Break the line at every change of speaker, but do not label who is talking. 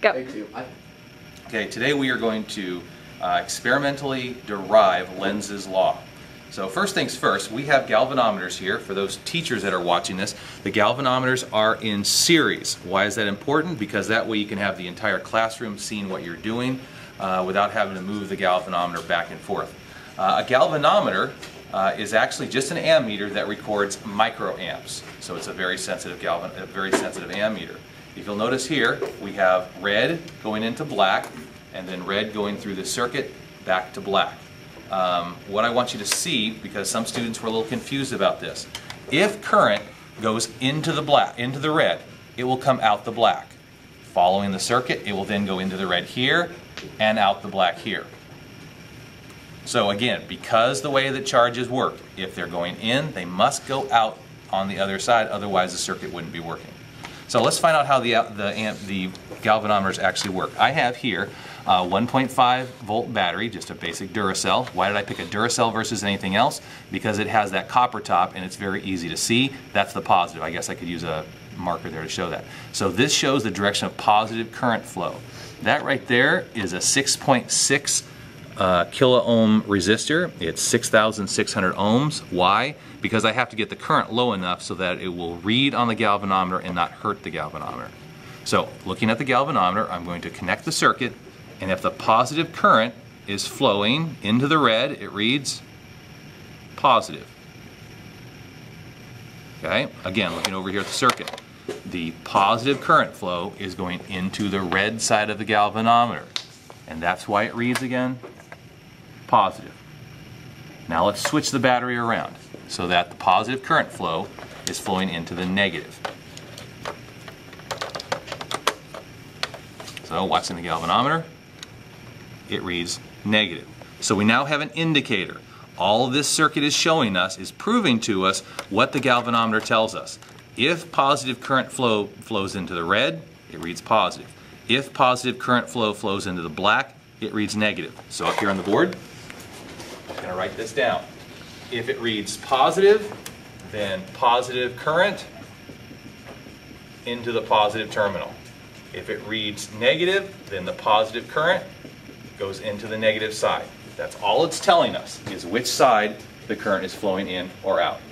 Go.
Take two. I-
Okay, today we are going to uh, experimentally derive Lenz's law. So first things first, we have galvanometers here. For those teachers that are watching this, the galvanometers are in series. Why is that important? Because that way you can have the entire classroom seeing what you're doing uh, without having to move the galvanometer back and forth. Uh, a galvanometer uh, is actually just an ammeter that records microamps. So it's a very sensitive galvan, a very sensitive ammeter. If you'll notice here, we have red going into black, and then red going through the circuit back to black. Um, what I want you to see, because some students were a little confused about this, if current goes into the black, into the red, it will come out the black. Following the circuit, it will then go into the red here and out the black here. So again, because the way that charges work, if they're going in, they must go out on the other side, otherwise the circuit wouldn't be working. So let's find out how the, uh, the, amp, the galvanometers actually work. I have here uh, a 1.5 volt battery, just a basic Duracell. Why did I pick a Duracell versus anything else? Because it has that copper top and it's very easy to see. That's the positive. I guess I could use a marker there to show that. So this shows the direction of positive current flow. That right there is a 6.6 uh, kilo ohm resistor. It's 6,600 ohms. Why? Because I have to get the current low enough so that it will read on the galvanometer and not hurt the galvanometer. So looking at the galvanometer, I'm going to connect the circuit and if the positive current is flowing into the red, it reads positive. Okay, again, looking over here at the circuit. The positive current flow is going into the red side of the galvanometer. And that's why it reads again positive. Now let's switch the battery around so that the positive current flow is flowing into the negative. So watching the galvanometer, it reads negative. So we now have an indicator. All this circuit is showing us is proving to us what the galvanometer tells us. If positive current flow flows into the red, it reads positive. If positive current flow flows into the black, it reads negative. So up here on the board, I'm going to write this down. If it reads positive, then positive current into the positive terminal. If it reads negative, then the positive current goes into the negative side. That's all it's telling us is which side the current is flowing in or out.